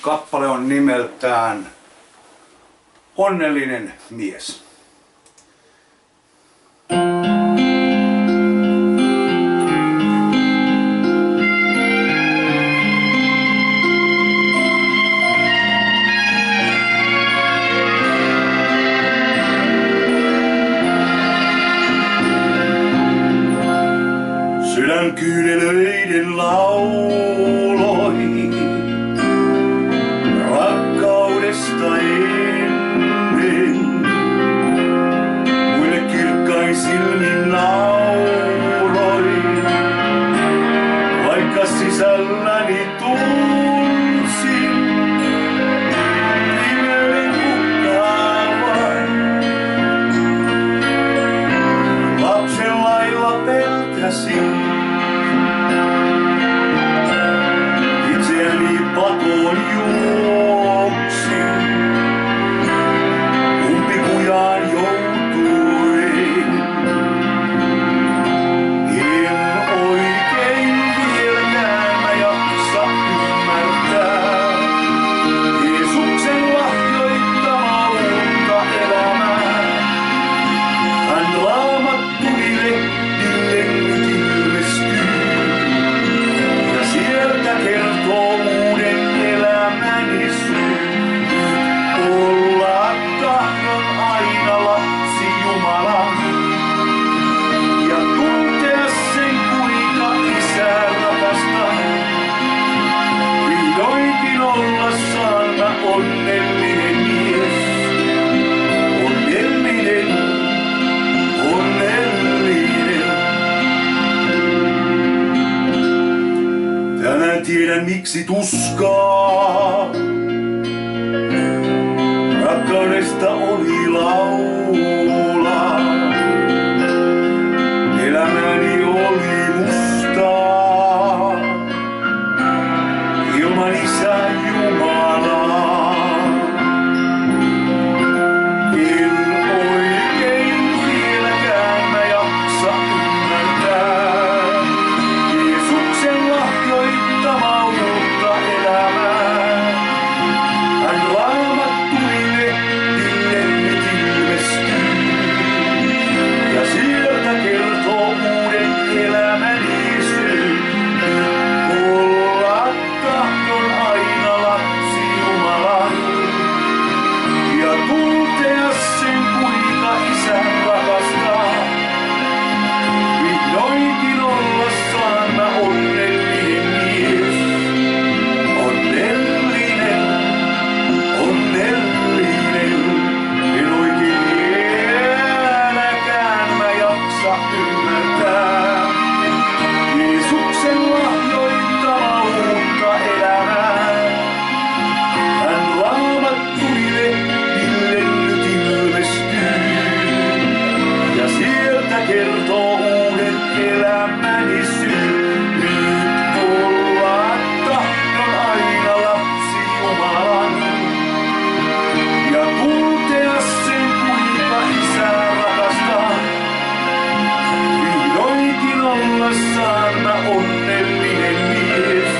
Kappale on nimeltään Onnellinen mies. Sydän kyynelöiden laulu. assim E dizer-lhe, Platão, e um tiedä miksi tuskaa. Rakkaudesta oli laula, Elämäni oli mustaa. Ilman isä Jumala. maailma onnellinen mies.